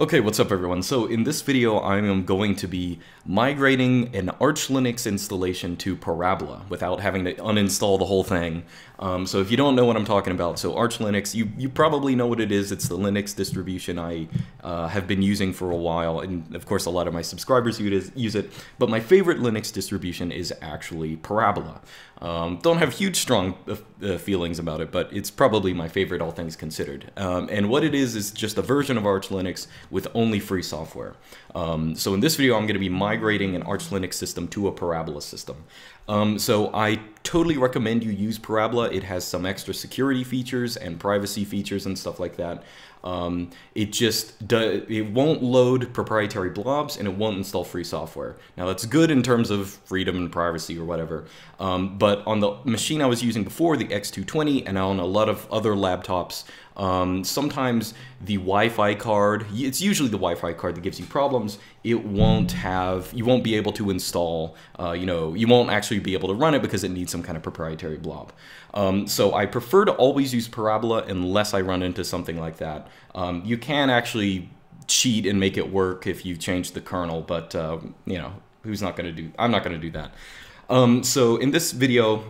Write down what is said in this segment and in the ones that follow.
Okay, what's up everyone? So in this video I am going to be migrating an Arch Linux installation to Parabola without having to uninstall the whole thing. Um, so if you don't know what I'm talking about, so Arch Linux, you, you probably know what it is. It's the Linux distribution I uh, have been using for a while, and of course a lot of my subscribers use it, but my favorite Linux distribution is actually Parabola. Um, don't have huge strong uh, uh, feelings about it, but it's probably my favorite all things considered. Um, and what it is is just a version of Arch Linux with only free software. Um, so in this video, I'm going to be migrating an Arch Linux system to a Parabola system. Um, so I totally recommend you use Parabola. It has some extra security features and privacy features and stuff like that. Um, it just it won't load proprietary blobs and it won't install free software. Now that's good in terms of freedom and privacy or whatever. Um, but on the machine I was using before, the X220, and on a lot of other laptops, um, sometimes the Wi-Fi card, it's usually the Wi-Fi card that gives you problems. It won't have, you won't be able to install, uh, you know, you won't actually be able to run it because it needs some kind of proprietary blob. Um, so I prefer to always use Parabola unless I run into something like that. Um, you can actually cheat and make it work if you change the kernel, but, uh, you know, who's not going to do, I'm not going to do that. Um, so in this video,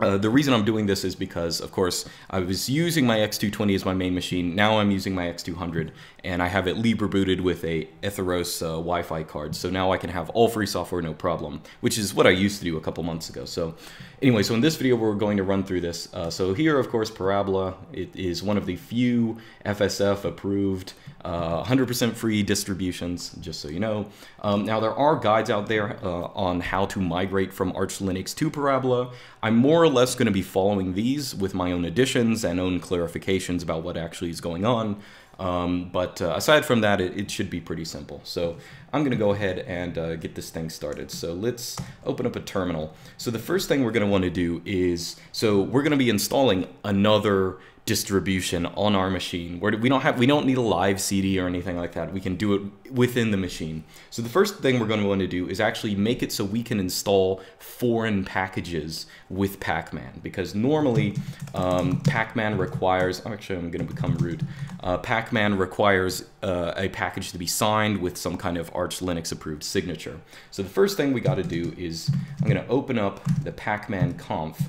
uh, the reason I'm doing this is because, of course, I was using my X220 as my main machine. Now I'm using my X200, and I have it Libre booted with a Atheros uh, Wi-Fi card. So now I can have all free software, no problem, which is what I used to do a couple months ago. So anyway, so in this video, we're going to run through this. Uh, so here, of course, Parabola, it is one of the few FSF approved 100% uh, free distributions, just so you know. Um, now, there are guides out there uh, on how to migrate from Arch Linux to Parabola. I'm more or less going to be following these with my own additions and own clarifications about what actually is going on. Um, but uh, aside from that, it, it, should be pretty simple. So I'm going to go ahead and uh, get this thing started. So let's open up a terminal. So the first thing we're going to want to do is, so we're going to be installing another distribution on our machine. Where we don't have we don't need a live CD or anything like that. We can do it within the machine. So the first thing we're going to want to do is actually make it so we can install foreign packages with Pacman. Because normally um, Pacman requires oh, actually I'm going to become root uh, Pacman requires uh, a package to be signed with some kind of Arch Linux approved signature. So the first thing we got to do is I'm going to open up the Pacman conf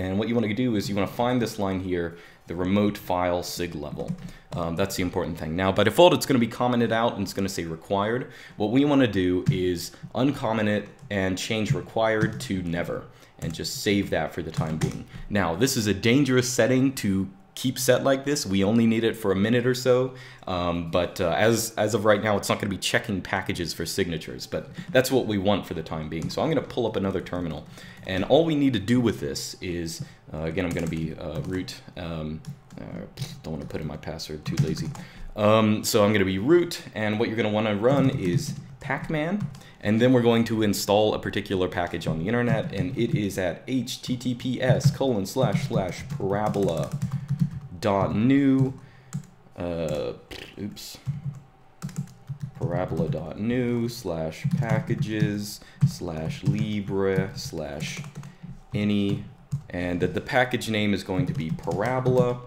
and what you want to do is you want to find this line here, the remote file sig level. Um, that's the important thing. Now, by default, it's going to be commented out and it's going to say required. What we want to do is uncomment it and change required to never and just save that for the time being. Now, this is a dangerous setting to keep set like this. We only need it for a minute or so, um, but uh, as, as of right now, it's not going to be checking packages for signatures, but that's what we want for the time being. So I'm going to pull up another terminal, and all we need to do with this is, uh, again, I'm going to be uh, root, um, uh, don't want to put in my password, too lazy. Um, so I'm going to be root, and what you're going to want to run is pacman, and then we're going to install a particular package on the internet, and it is at https colon slash slash parabola dot nu uh, oops. Parabola dot nu slash packages slash libre slash any. And that the package name is going to be parabola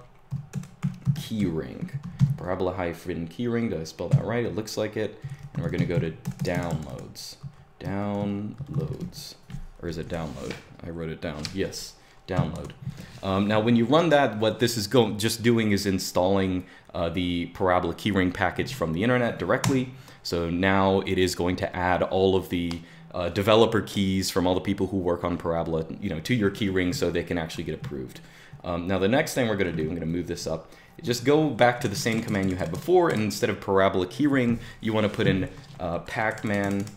keyring. Parabola hyphen keyring did I spell that right? It looks like it. And we're going to go to downloads. Downloads. Or is it download? I wrote it down. Yes download. Um, now, when you run that, what this is going just doing is installing uh, the Parabola keyring package from the internet directly. So now it is going to add all of the uh, developer keys from all the people who work on Parabola, you know, to your keyring so they can actually get approved. Um, now, the next thing we're going to do, I'm going to move this up. Just go back to the same command you had before, and instead of Parabola keyring, you want to put in uh, pacman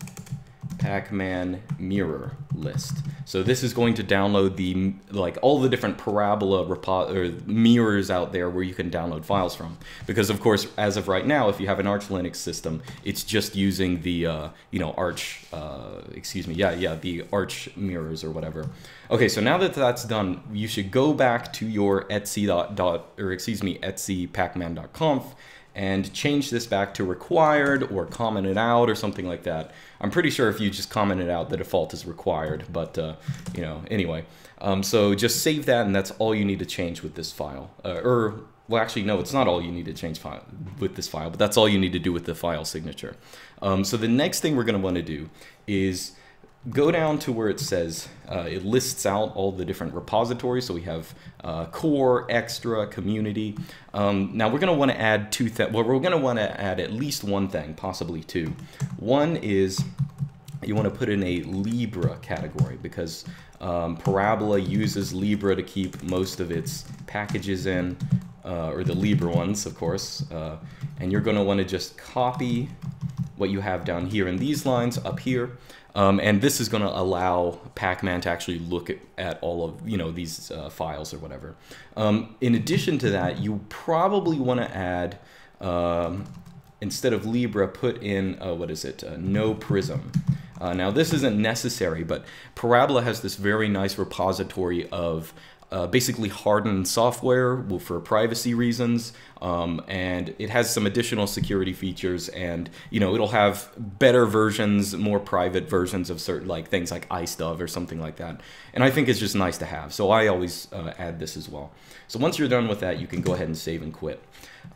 Pacman mirror list. So this is going to download the like all the different parabola or mirrors out there where you can download files from. Because of course, as of right now, if you have an Arch Linux system, it's just using the uh, you know Arch, uh, excuse me, yeah, yeah, the Arch mirrors or whatever. Okay, so now that that's done, you should go back to your Etsy dot, dot or excuse me, Etsy pacman.conf and change this back to required or comment it out or something like that. I'm pretty sure if you just comment it out, the default is required, but uh, you know, anyway. Um, so just save that and that's all you need to change with this file, uh, or well, actually, no, it's not all you need to change with this file, but that's all you need to do with the file signature. Um, so the next thing we're going to want to do is go down to where it says uh, it lists out all the different repositories. So we have uh, core, extra, community. Um, now we're going to want to add two things. Well, we're going to want to add at least one thing, possibly two. One is you want to put in a Libre category because um, Parabola uses Libre to keep most of its packages in uh, or the Libre ones, of course. Uh, and you're going to want to just copy what you have down here in these lines up here. Um, and this is going to allow Pacman to actually look at, at, all of you know these uh, files or whatever. Um, in addition to that, you probably want to add um, instead of Libre, put in uh, what is it? Uh, non-Prism. Uh, now this isn't necessary, but Parabola has this very nice repository of uh, basically hardened software for privacy reasons, um, and it has some additional security features. And you know, it'll have better versions, more private versions of certain like things like iStuff or something like that. And I think it's just nice to have. So I always uh, add this as well. So once you're done with that, you can go ahead and save and quit.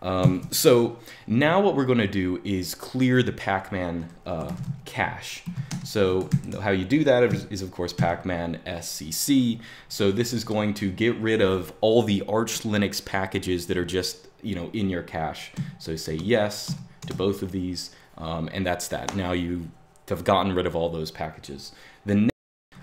Um, so now what we're going to do is clear the Pacman uh, cache. So how you do that is, is, of course Pacman SCC. So this is going to get rid of all the Arch Linux packages that are just you know in your cache. So say yes to both of these, um, and that's that. Now you have gotten rid of all those packages. The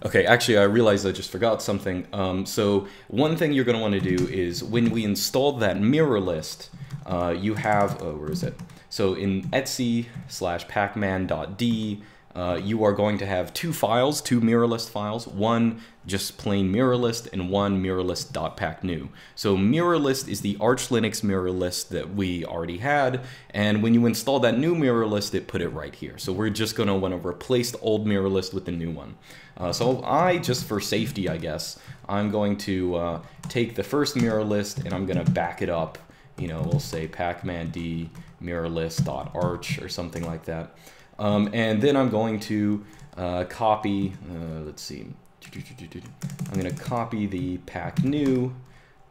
Okay, actually, I realized I just forgot something. Um, so one thing you're going to want to do is when we install that mirror list, uh, you have, oh, where is it? So in etsy slash pacman.d, uh, you are going to have two files, two mirrorlist files, one just plain mirrorlist and one mirrorlist.pacnew. So mirrorlist is the Arch Linux mirrorlist that we already had, and when you install that new mirrorlist, it put it right here. So we're just going to want to replace the old mirrorlist with the new one. Uh, so I, just for safety, I guess, I'm going to uh, take the first mirrorlist and I'm going to back it up. You know, we'll say pacman.d mirrorlist.arch or something like that. Um, and then I'm going to uh, copy, uh, let's see, I'm going to copy the pacnew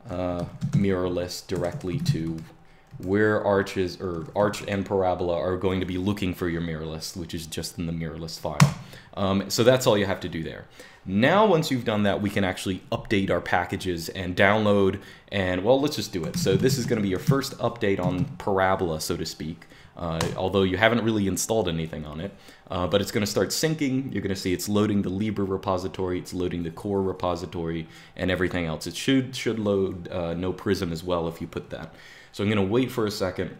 uh, mirror list directly to where arches or arch and parabola are going to be looking for your mirror list, which is just in the mirror list file. Um, so that's all you have to do there. Now, once you've done that, we can actually update our packages and download and well, let's just do it. So this is going to be your first update on parabola, so to speak uh, although you haven't really installed anything on it. Uh, but it's going to start syncing. You're going to see it's loading the Libre repository, it's loading the core repository, and everything else. It should should load uh, non-Prism as well if you put that. So I'm going to wait for a second.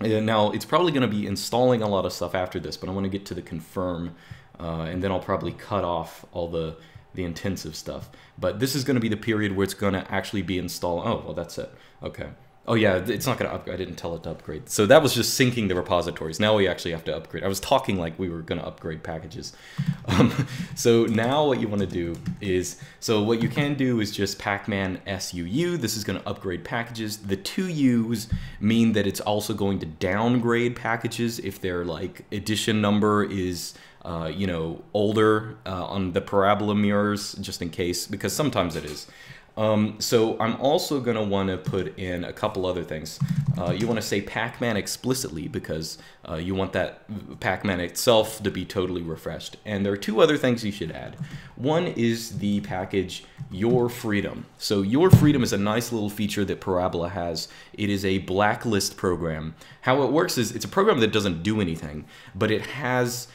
Now it's probably going to be installing a lot of stuff after this, but I want to get to the confirm, uh, and then I'll probably cut off all the the intensive stuff. But this is going to be the period where it's going to actually be installed. Oh, well, that's it. Okay. Oh yeah, it's not going to upgrade. I didn't tell it to upgrade. So that was just syncing the repositories. Now we actually have to upgrade. I was talking like we were going to upgrade packages. Um, so now what you want to do is, so what you can do is just pacman SUU. This is going to upgrade packages. The two U's mean that it's also going to downgrade packages if their like edition number is uh, you know, older uh, on the parabola mirrors, just in case, because sometimes it is. Um, so I'm also going to want to put in a couple other things. Uh, you want to say pacman explicitly because uh, you want that pacman itself to be totally refreshed. And there are two other things you should add. One is the package Your Freedom. So Your Freedom is a nice little feature that Parabola has. It is a blacklist program. How it works is it's a program that doesn't do anything, but it has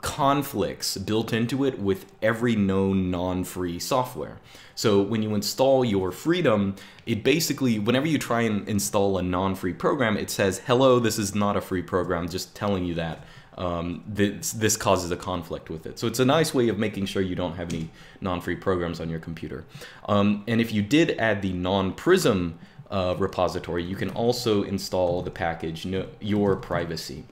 conflicts built into it with every known non-free software. So when you install your Freedom, it basically, whenever you try and install a non-free program, it says, hello, this is not a free program, just telling you that. Um, this, this causes a conflict with it. So it's a nice way of making sure you don't have any non-free programs on your computer. Um, and if you did add the non-Prism uh, repository, you can also install the package Your Privacy.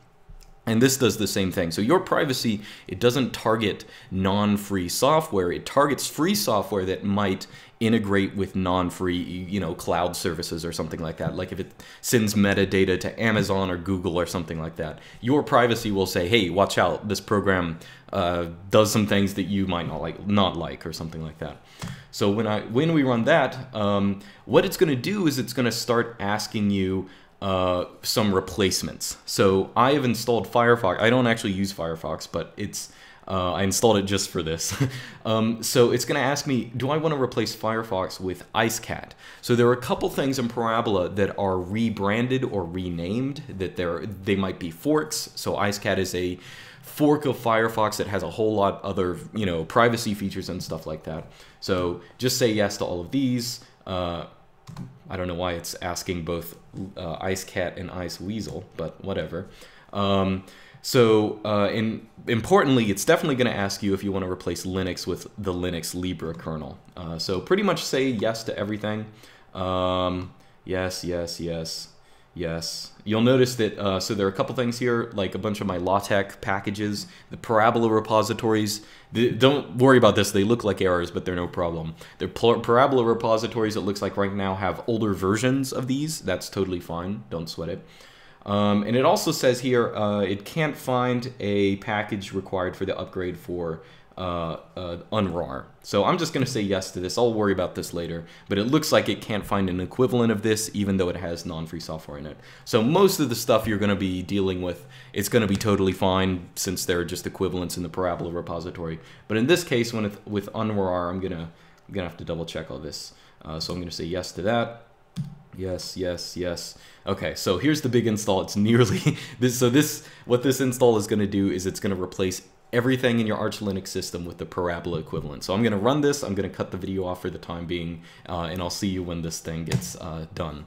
And this does the same thing. So your privacy, it doesn't target non-free software. It targets free software that might integrate with non-free, you know, cloud services or something like that. Like if it sends metadata to Amazon or Google or something like that, your privacy will say, "Hey, watch out! This program uh, does some things that you might not like, not like, or something like that." So when I when we run that, um, what it's going to do is it's going to start asking you uh, some replacements. So I have installed Firefox. I don't actually use Firefox, but it's uh, I installed it just for this. um, so it's going to ask me, do I want to replace Firefox with IceCat? So there are a couple things in Parabola that are rebranded or renamed, that they're, they might be forks. So IceCat is a fork of Firefox that has a whole lot other, you know, privacy features and stuff like that. So just say yes to all of these. Uh, I don't know why it's asking both uh, IceCat and IceWeasel, but whatever. Um, so, uh, in, importantly, it's definitely going to ask you if you want to replace Linux with the Linux Libre kernel. Uh, so pretty much say yes to everything. Um, yes, yes, yes, yes. You'll notice that, uh, so there are a couple things here, like a bunch of my LaTeX packages, the Parabola repositories. The, don't worry about this, they look like errors, but they're no problem. The Parabola repositories, it looks like right now, have older versions of these. That's totally fine, don't sweat it. Um, and it also says here uh, it can't find a package required for the upgrade for uh, uh, Unrar. So I'm just going to say yes to this. I'll worry about this later. But it looks like it can't find an equivalent of this, even though it has non-free software in it. So most of the stuff you're going to be dealing with, it's going to be totally fine since they're just equivalents in the Parabola repository. But in this case, when it, with Unrar, I'm going to gonna have to double check all this. Uh, so I'm going to say yes to that. Yes, yes, yes. Okay, so here's the big install. It's nearly this. So this, what this install is going to do is it's going to replace everything in your Arch Linux system with the Parabola equivalent. So I'm going to run this. I'm going to cut the video off for the time being, uh, and I'll see you when this thing gets uh, done.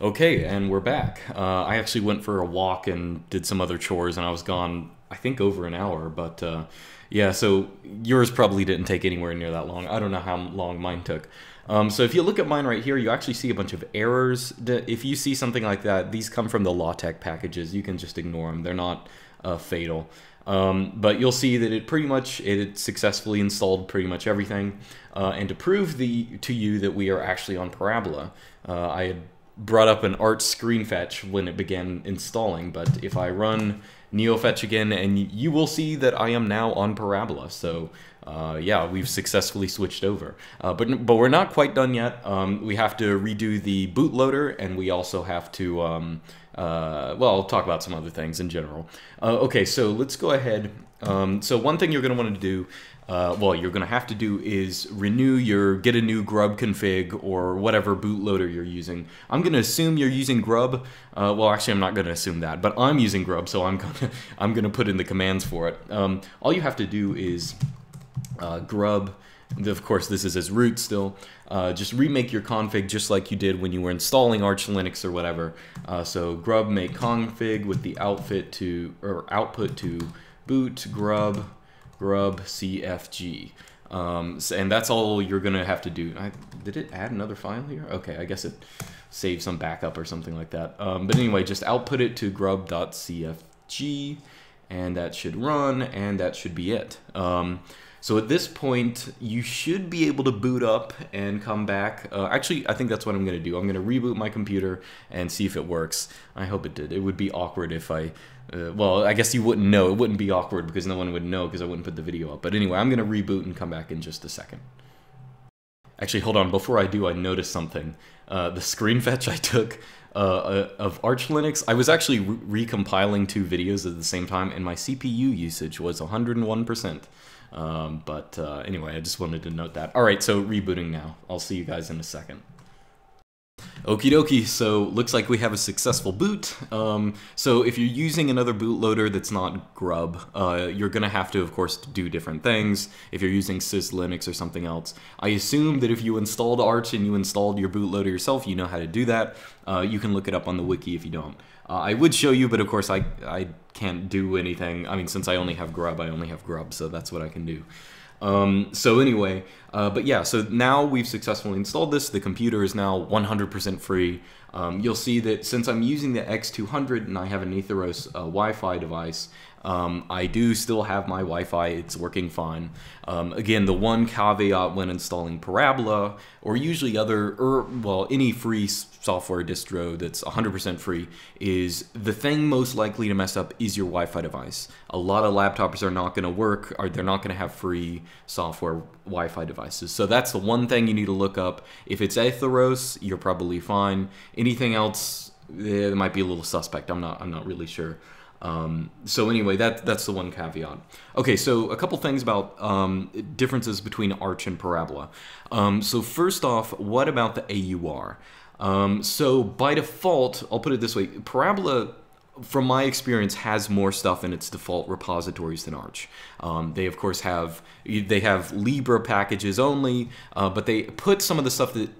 Okay, and we're back. Uh, I actually went for a walk and did some other chores, and I was gone, I think, over an hour. But uh, yeah, so yours probably didn't take anywhere near that long. I don't know how long mine took. Um, so if you look at mine right here, you actually see a bunch of errors. If you see something like that, these come from the LaTeX packages. You can just ignore them. They're not uh, fatal. Um, but you'll see that it pretty much it successfully installed pretty much everything. Uh, and to prove the to you that we are actually on Parabola, uh, I had brought up an Arch screenFetch when it began installing. But if I run NeoFetch again, and you will see that I am now on Parabola. So uh, yeah, we've successfully switched over. Uh, but, but we're not quite done yet. Um, we have to redo the bootloader, and we also have to, um, uh, well, I'll talk about some other things in general. Uh, okay, so let's go ahead. Um, so one thing you're going to want to do uh, well, you're going to have to do is renew your get a new grub config or whatever bootloader you're using. I'm going to assume you're using grub. Uh, well, actually, I'm not going to assume that, but I'm using grub, so I'm going to I'm going to put in the commands for it. Um, all you have to do is uh, grub. Of course, this is as root still. Uh, just remake your config just like you did when you were installing Arch Linux or whatever. Uh, so grub make config with the outfit to or output to boot grub grub cfg. Um, and that's all you're gonna have to do. I, did it add another file here? Okay, I guess it saved some backup or something like that. Um, but anyway, just output it to grub.cfg, and that should run, and that should be it. Um, so at this point, you should be able to boot up and come back. Uh, actually, I think that's what I'm going to do. I'm going to reboot my computer and see if it works. I hope it did. It would be awkward if I... Uh, well, I guess you wouldn't know. It wouldn't be awkward because no one would know because I wouldn't put the video up. But anyway, I'm going to reboot and come back in just a second. Actually, hold on. Before I do, I noticed something. Uh, the screenFetch I took uh, uh of Arch Linux, I was actually re recompiling two videos at the same time, and my CPU usage was 101%. Um, but uh, anyway, I just wanted to note that. All right, so rebooting now. I'll see you guys in a second. Okie dokie, so looks like we have a successful boot. Um, so if you're using another bootloader that's not Grub, uh, you're gonna have to, of course, do different things. If you're using SysLinux or something else, I assume that if you installed Arch and you installed your bootloader yourself, you know how to do that. Uh, you can look it up on the wiki if you don't. Uh, I would show you, but of course I, I can't do anything. I mean, since I only have grub, I only have grub, so that's what I can do. Um, so anyway, uh, but yeah, so now we've successfully installed this. The computer is now 100% free. Um, you'll see that since I'm using the X200 and I have an Atheros uh, Wi-Fi device, um, I do still have my Wi-Fi, it's working fine. Um, again, the one caveat when installing Parabola, or usually other, or well, any free software distro that's 100% free, is the thing most likely to mess up is your Wi-Fi device. A lot of laptops are not going to work, or they're not going to have free software Wi-Fi devices. So that's the one thing you need to look up. If it's Atheros, you're probably fine. Anything else, eh, it might be a little suspect. I'm not. I'm not really sure. Um, so anyway, that that's the one caveat. Okay, so a couple things about um, differences between Arch and Parabola. Um, so first off, what about the AUR? Um, so by default, I'll put it this way: Parabola, from my experience, has more stuff in its default repositories than Arch. Um, they of course have they have Libre packages only, uh, but they put some of the stuff that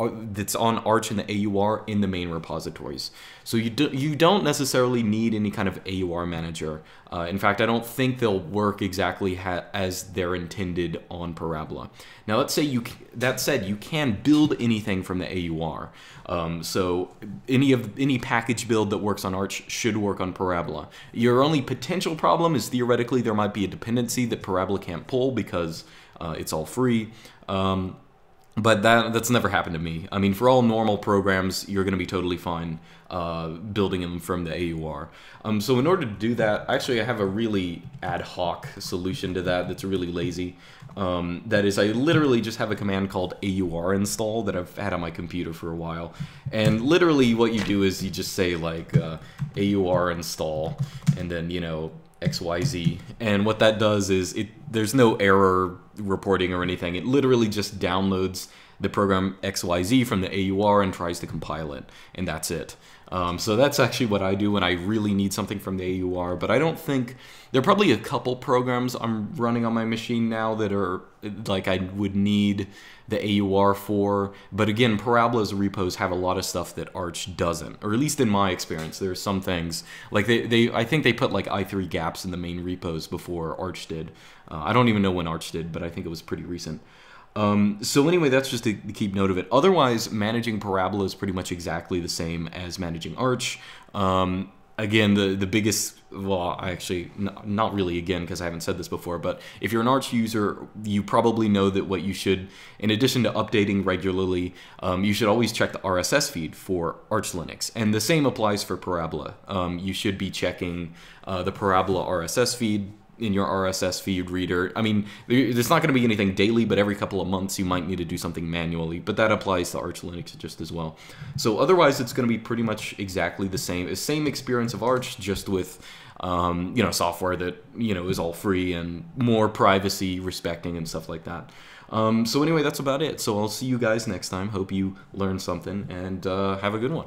that's on Arch and the AUR in the main repositories. So you, do, you don't necessarily need any kind of AUR manager. Uh, in fact, I don't think they'll work exactly as they're intended on Parabola. Now, let's say you, that said, you can build anything from the AUR. Um, so any of any package build that works on Arch should work on Parabola. Your only potential problem is theoretically there might be a dependency that Parabola can't pull because uh, it's all free. Um, but that that's never happened to me. I mean, for all normal programs, you're going to be totally fine uh, building them from the AUR. Um, so in order to do that, actually, I have a really ad hoc solution to that that's really lazy. Um, that is, I literally just have a command called AUR install that I've had on my computer for a while. And literally what you do is you just say like uh, AUR install and then, you know, XYZ. And what that does is it there's no error reporting or anything. It literally just downloads the program XYZ from the AUR and tries to compile it, and that's it. Um, so that's actually what I do when I really need something from the AUR, but I don't think, there are probably a couple programs I'm running on my machine now that are, like I would need the AUR for, but again, Parabola's repos have a lot of stuff that Arch doesn't, or at least in my experience, there are some things, like they, they I think they put like i3 gaps in the main repos before Arch did. Uh, I don't even know when Arch did, but I think it was pretty recent. Um, so anyway, that's just to keep note of it. Otherwise, managing Parabola is pretty much exactly the same as managing Arch. Um, again, the, the biggest, well, I actually, not really again, because I haven't said this before, but if you're an Arch user, you probably know that what you should, in addition to updating regularly, um, you should always check the RSS feed for Arch Linux. And the same applies for Parabola. Um, you should be checking uh, the Parabola RSS feed in your RSS feed reader. I mean, there's not going to be anything daily, but every couple of months you might need to do something manually. But that applies to Arch Linux just as well. So otherwise, it's going to be pretty much exactly the same. Same experience of Arch, just with um, you know software that you know is all free and more privacy respecting and stuff like that. Um, so anyway, that's about it. So I'll see you guys next time. Hope you learned something and uh, have a good one.